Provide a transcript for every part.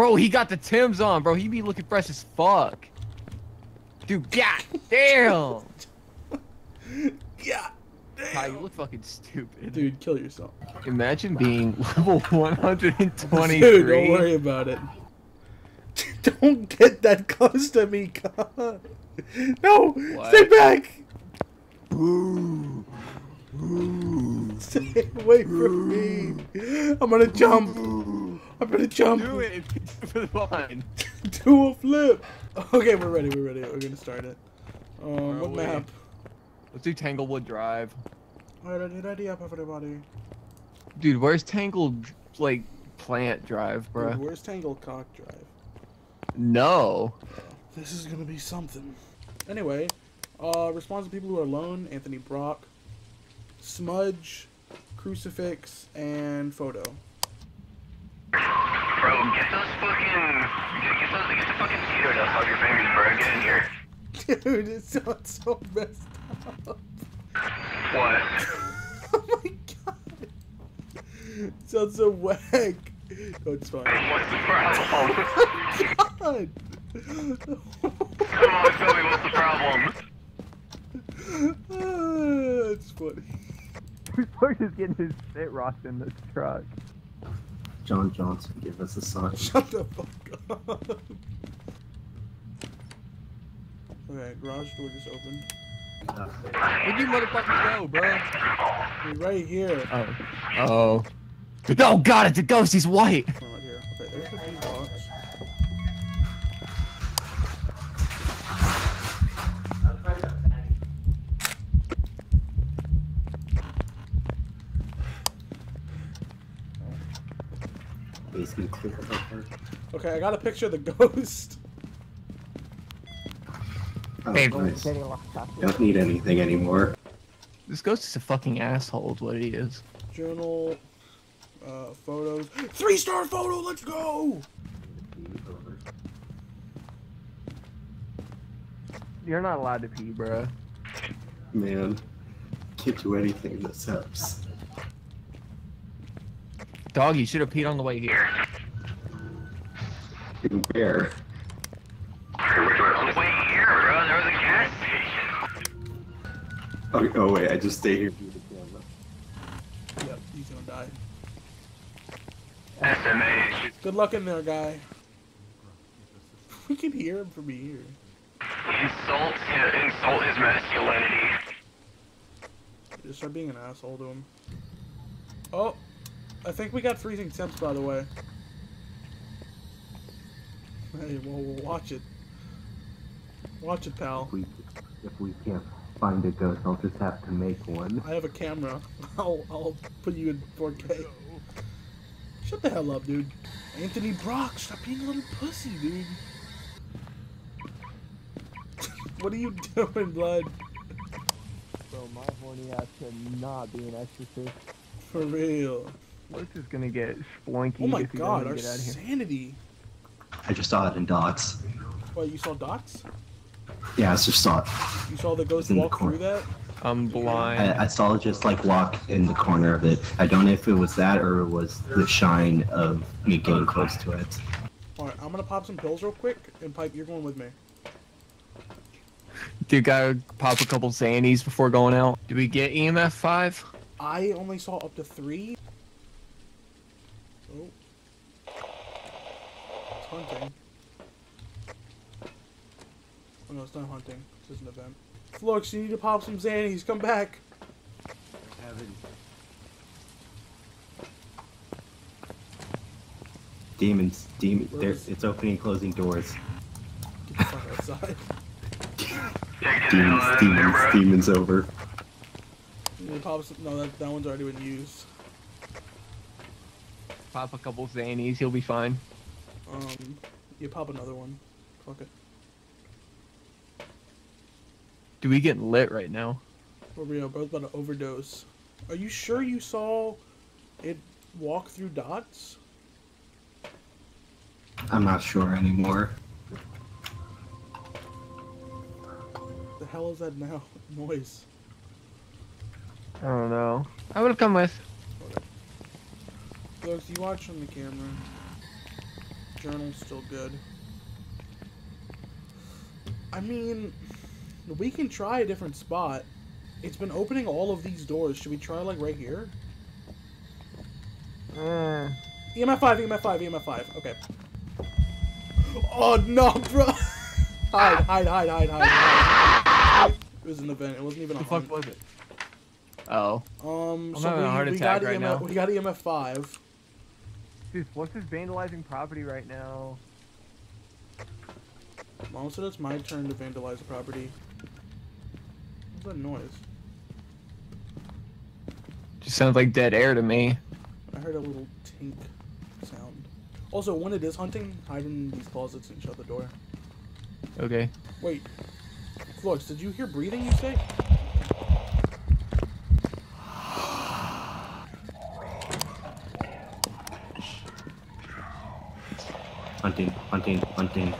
Bro, he got the Tims on, bro. He be looking fresh as fuck. Dude, god damn. Yeah. Ty, you look fucking stupid. Dude, kill yourself. Imagine being level 123. Dude, don't worry about it. don't get that close to me, God. No! What? Stay back! Ooh. Ooh. Stay away from me! I'm gonna jump! I'm gonna jump! Do it for the line. Do a flip! Okay, we're ready, we're ready. We're gonna start it. Um, what we? map? Let's do Tanglewood Drive. Alright, ready, ready up, everybody. Dude, where's Tangled, like, Plant Drive, Dude, bro? where's Tangle Cock Drive? No. This is gonna be something. Anyway, uh, response to people who are alone, Anthony Brock, Smudge, Crucifix, and Photo. Bro, get those fucking. Get, get those. Get the fucking mosquito dust off your fingers, bro. Get in here. Dude, it sounds so messed up. What? Oh my god. It sounds so whack. No, it's fine. What's the problem? God. Come on, tell me what's the problem. Ah, it's funny. We're just getting his shit rocked in this truck. John Johnson, give us a sign. Shut the fuck up. Okay, garage door just opened. Where'd you motherfuckers go, bro? We're right here. Oh. Oh. Oh god, it's a ghost, he's white! Oh, right here. Okay, there's the fuse box. Basement clear over. Okay, I got a picture of the ghost. Oh, Hey. nice. Don't need anything anymore. This ghost is a fucking asshole, is what he is. Journal, uh, photos. Three star photo, let's go! You're not allowed to pee, bro. Man, can't do anything in this house. Dog, you should have peed on the way here. In where? We're on the way here, bro. There was a gas station. Oh, oh wait, I just stay here. Yep, he's gonna die. SMH. Good luck in there, guy. We can hear him from here. Insult his, insult his masculinity. Just start being an asshole to him. Oh, I think we got freezing temps, by the way. Hey, well, we'll watch it. Watch it, pal. If we, if we can't find a ghost, I'll just have to make one. I have a camera. I'll, I'll put you in 4K. Shut the hell up, dude. Anthony Brock, stop being a little pussy, dude. what are you doing, blood? Bro, my horny ass could not be an exorcist. For real. Luke's is gonna get sploinky Oh my if god, our get out of here. sanity. I just saw it in dots. What, you saw dots? Yeah, I just saw it. You saw the ghost in the walk corner. through that? I'm blind. I, I saw it just like walk in the corner of it. I don't know if it was that or it was the shine of me getting close to it. Alright, I'm gonna pop some pills real quick, and Pipe, you're going with me. Dude, gotta pop a couple Xannies before going out. Do we get EMF 5? I only saw up to three. Oh. It's hunting. Oh no, it's not hunting. This is an event. Flux, you need to pop some Xannies. Come back. Heaven. Demons, demon. There, is- it's opening and closing doors. Get the fuck outside. Yeah, get the hell Demons, out of there, demons, demons over. You need to pop some. No, that, that one's already been used. Pop a couple Xannies, he'll be fine. Um, you pop another one. Fuck it. Dude, we get lit right now. We're real, both about to overdose. Are you sure you saw it walk through dots? I'm not sure anymore. The hell is that now? Noise. I don't know. I would've come with. Flux, you watch on the camera. Journal's still good. I mean, we can try a different spot. It's been opening all of these doors. Should we try like right here? Uh, EMF 5, EMF 5, EMF 5. Okay. Oh no, bro! hide, hide, hide, hide, hide, hide. It was an event. It wasn't even a the fuck was it? Oh. Um, I'm so having we, a heart attack got right EMF, now. We got EMF 5. Dude, Flux is vandalizing property right now. Mom said it's my turn to vandalize the property. What's that noise? Just sounds like dead air to me. I heard a little tink sound. Also, when it is hunting, hide in these closets and shut the door. Okay. Wait. Flux, did you hear breathing, you say? Hunting, hunting, hunting.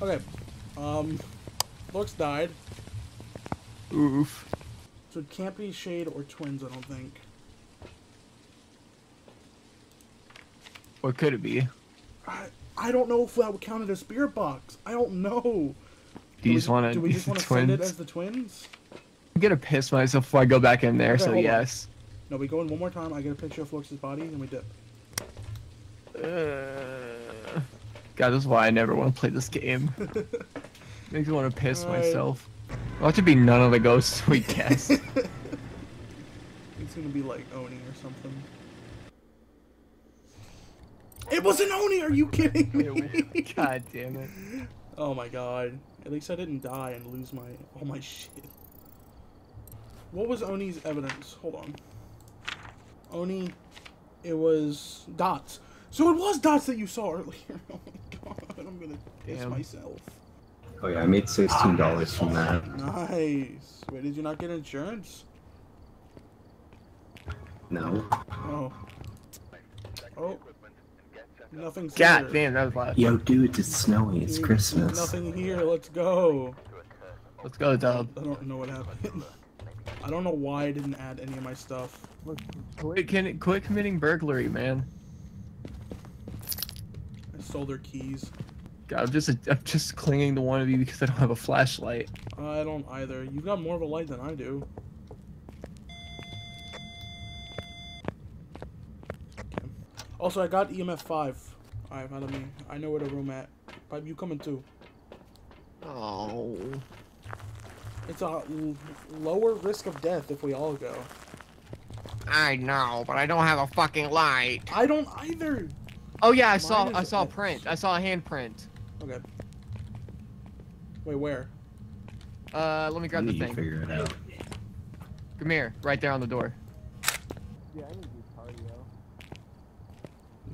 Okay. Um, Flux died. Oof. So it can't be Shade or Twins, I don't think. What could it be? I, I don't know if that would count as a spirit box. I don't know. Do you just want to Do we just want to send it as the twins? I'm gonna piss myself before I go back in there, Okay, so hold on. yes. No, we go in one more time. I get a picture of Flux's body, and we dip. Uh, God, this is why I never want to play this game. Makes me want to piss myself. Watch it be none of the ghosts we guessed. it's gonna be like Oni or something. It was an Oni! Are you kidding me? God damn it. Oh my god. At least I didn't die and lose my all my shit. What was Oni's evidence? Hold on. Oni, it was dots. So it was dots that you saw earlier. Oh my god, I'm gonna piss Damn. myself. Oh yeah, I made sixteen dollars from that. Nice. Wait, did you not get insurance? No. Oh. Oh. Nothing's God here. damn, that was loud. Yo, dude, it's snowing. It's Dude, Christmas. Nothing here. Let's go. Let's go, Dub. I don't know what happened. I don't know why I didn't add any of my stuff. Quit, can, quit committing burglary, man. I stole their keys. God, I'm just I'm just clinging to one of you because I don't have a flashlight. I don't either. You've got more of a light than I do. Okay. Also, I got EMF 5. Alright, follow me. I know where the room at. But you coming too. Oh. It's a l- lower risk of death if we all go. I know, but I don't have a fucking light. I don't either! Oh yeah, I saw I saw a X. print. I saw a handprint. Okay. Wait, where? Uh, let me grab the need to thing. figure it out. Come here, right there on the door. Yeah, I need to cardio.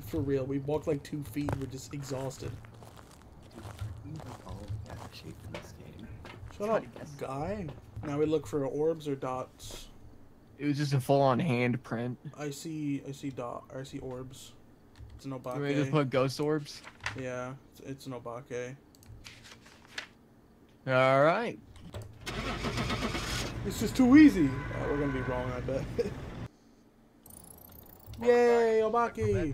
For real, we walked like two feet. We're just exhausted. Shut up, guy. Now we look for orbs or dots. It was just a full-on handprint. I see, I see dot, or I see orbs. It's an You want me to just put ghost orbs? Yeah, it's, it's an obake. All right. It's just too easy. Uh, we're gonna be wrong, I bet. Yay, obake!